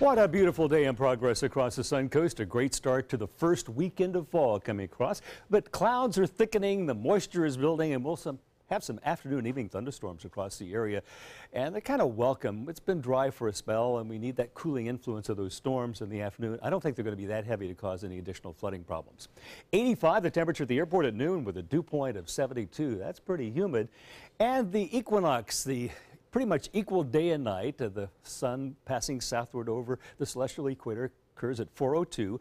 What a beautiful day in progress across the Sun Coast. A great start to the first weekend of fall coming across. But clouds are thickening, the moisture is building, and we'll some, have some afternoon evening thunderstorms across the area. And they're kind of welcome. It's been dry for a spell, and we need that cooling influence of those storms in the afternoon. I don't think they're going to be that heavy to cause any additional flooding problems. 85 the temperature at the airport at noon with a dew point of 72. That's pretty humid. And the equinox, the pretty much equal day and night. Uh, the sun passing southward over the celestial equator occurs at 402.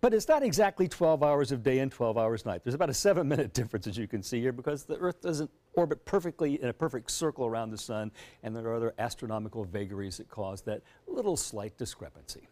But it's not exactly 12 hours of day and 12 hours night. There's about a seven minute difference as you can see here because the Earth doesn't orbit perfectly in a perfect circle around the sun and there are other astronomical vagaries that cause that little slight discrepancy.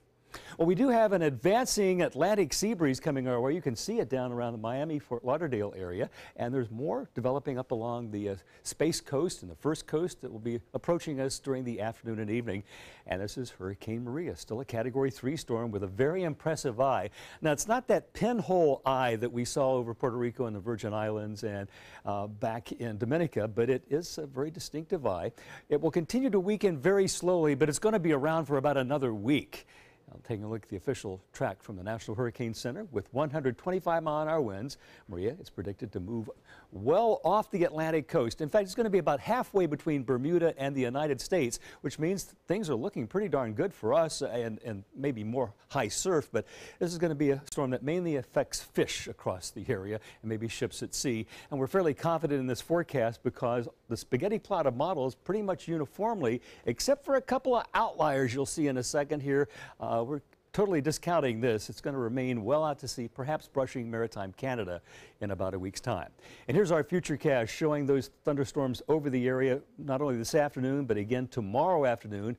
Well, we do have an advancing Atlantic sea breeze coming our way. You can see it down around the Miami Fort Lauderdale area, and there's more developing up along the uh, Space Coast and the First Coast that will be approaching us during the afternoon and evening. And this is Hurricane Maria, still a Category 3 storm with a very impressive eye. Now, it's not that pinhole eye that we saw over Puerto Rico and the Virgin Islands and uh, back in Dominica, but it is a very distinctive eye. It will continue to weaken very slowly, but it's going to be around for about another week. Now, taking a look at the official track from the National Hurricane Center with 125 mile an hour winds, Maria is predicted to move well off the Atlantic coast. In fact, it's going to be about halfway between Bermuda and the United States, which means things are looking pretty darn good for us and, and maybe more high surf. But this is going to be a storm that mainly affects fish across the area and maybe ships at sea. And we're fairly confident in this forecast because the spaghetti plot of models pretty much uniformly, except for a couple of outliers you'll see in a second here. Uh, uh, we're totally discounting this. It's going to remain well out to sea, perhaps brushing maritime Canada in about a week's time. And here's our futurecast showing those thunderstorms over the area not only this afternoon, but again tomorrow afternoon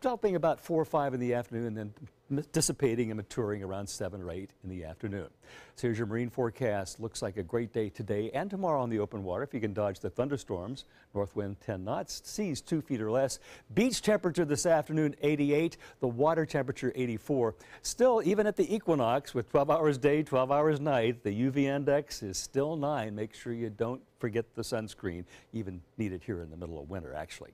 developing about 4 or 5 in the afternoon and then dissipating and maturing around 7 or 8 in the afternoon. So here's your marine forecast. Looks like a great day today and tomorrow on the open water if you can dodge the thunderstorms. North wind 10 knots, seas 2 feet or less. Beach temperature this afternoon 88, the water temperature 84. Still, even at the equinox with 12 hours day, 12 hours night, the UV index is still 9. Make sure you don't forget the sunscreen, even needed here in the middle of winter actually.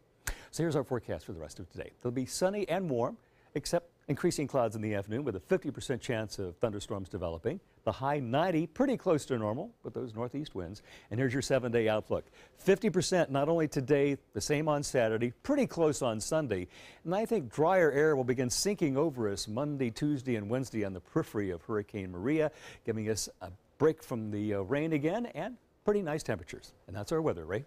So here's our forecast for the rest of today. It'll be sunny and warm, except increasing clouds in the afternoon with a 50% chance of thunderstorms developing. The high 90, pretty close to normal with those northeast winds. And here's your seven day outlook. 50% not only today, the same on Saturday, pretty close on Sunday. And I think drier air will begin sinking over us Monday, Tuesday, and Wednesday on the periphery of Hurricane Maria, giving us a break from the uh, rain again and pretty nice temperatures. And that's our weather, Ray.